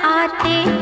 आते